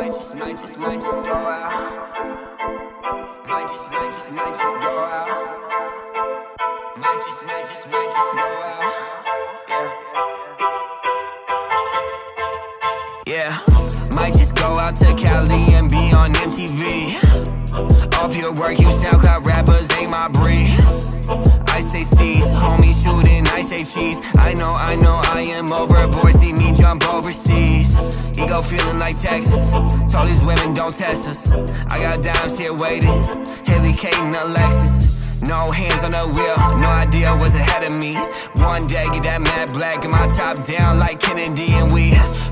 might just, might just, might just go out. Might just, might just, might just go out. Might just, might just, might just go out. Yeah. Yeah. Might just go out to Cali and be on MTV. All pure work, you SoundCloud rappers ain't my breed. I say C's, homie shooting, I say cheese. I know, I know, I am overboard. See me jump overseas. Ego feeling like Texas. Told these women don't test us. I got dimes here waiting. Haley Kate and Alexis. No hands on the wheel, no idea what's ahead of me. One day get that mad black and my top down like Kennedy, and we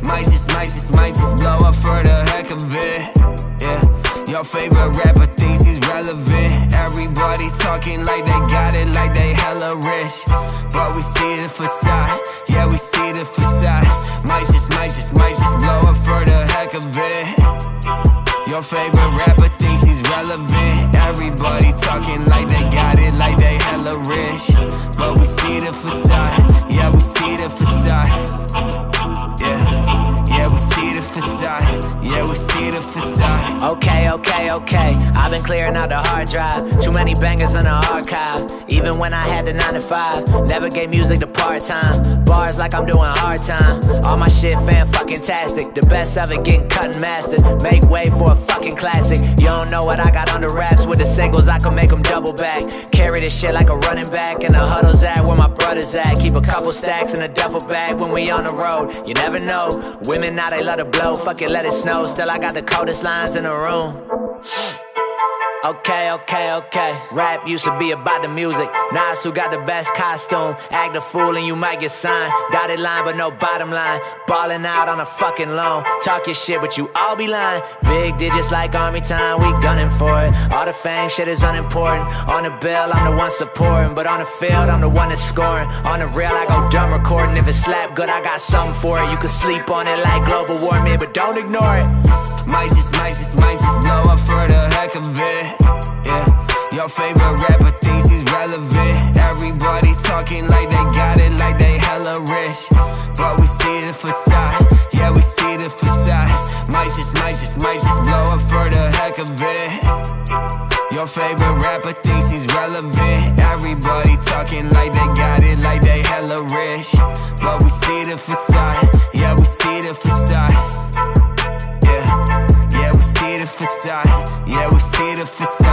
might just, might just, might just blow up for the heck of it. Yeah. Your favorite rapper thinks he's relevant. Everybody talking like they got it, like they hella rich. But we see the facade, yeah, we see the facade. Might just, might just, might just blow up for the heck of it. Your favorite rapper thinks he's relevant. Everybody talking like they got it, like they hella rich. But we see the facade, Okay, okay. I've been clearing out the hard drive. Too many bangers in the archive. Even when I had the 9 to 5, never gave music the part time. Bars like I'm doing hard time. All my shit fan fucking tastic. The best of it getting cut and mastered. Make way for a fucking classic. You don't know what I got under wraps with the singles, I can make them double back. Carry this shit like a running back. And the huddle's at where my brother's at. Keep a couple stacks in a duffel bag when we on the road. You never know. Women now they love to blow. Fuck it, let it snow. Still, I got the coldest lines in the room. Okay, okay, okay. Rap used to be about the music. Nas who got the best costume. Act a fool and you might get signed. Dotted line, but no bottom line. Balling out on a fucking loan. Talk your shit, but you all be lying. Big digits like army time, we gunning for it. All the fame shit is unimportant. On the bill, I'm the one supporting. But on the field, I'm the one that's scoring. On the rail, I go dumb recording. If it slap good, I got something for it. You can sleep on it like global warming, but don't ignore it. Might just, might just, might just blow up for the heck of it. Your favorite rapper thinks he's relevant. Everybody talking like they got it, like they hella rich. But we see the facade, yeah, we see the facade. Might just, might just, might just blow up for the heck of it. Your favorite rapper thinks he's relevant. Everybody talking like they got it, like they hella rich. But we see the facade, yeah, we see the facade. Yeah, yeah, we see the facade. Yeah, we see the facade.